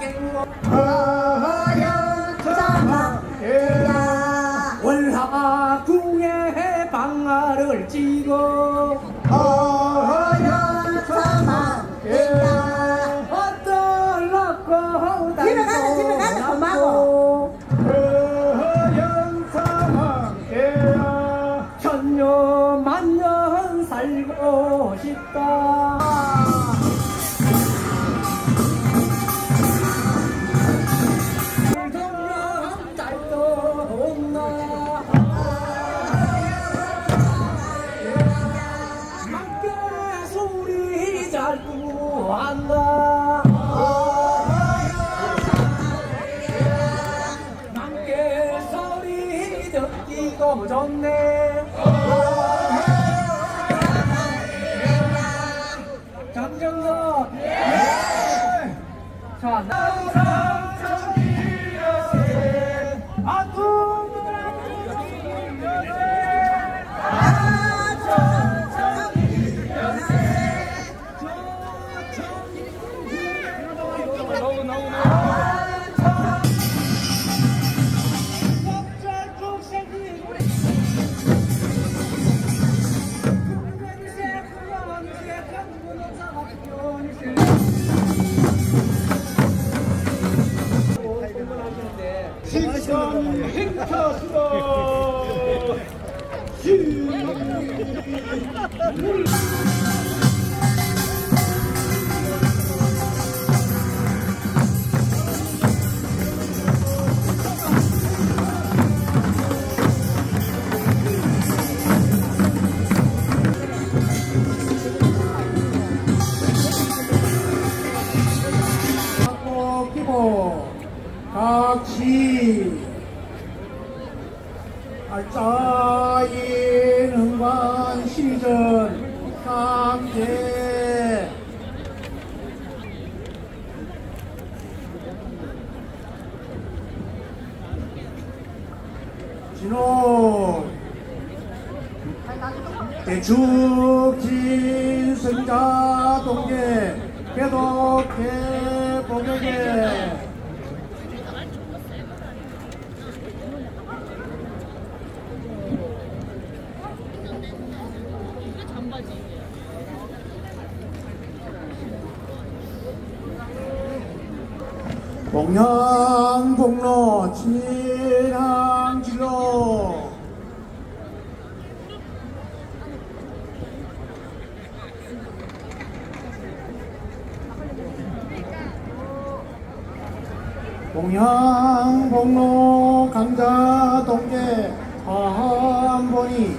하연자방에다 월하궁에 방아를 찌고 하연자방에다 어떨라고 집에 집에 가서 고마워 하연자방에다 천년 만년 살고 싶다 좋아한다. 듣기도 좋네. 장정석 자 식선 행차수다 알짜인 흥관 시전 함께. 진호. 대축진 승자 동계 개독해 복역에 동양북로 진항진로. 동양북로 강자동계 한번이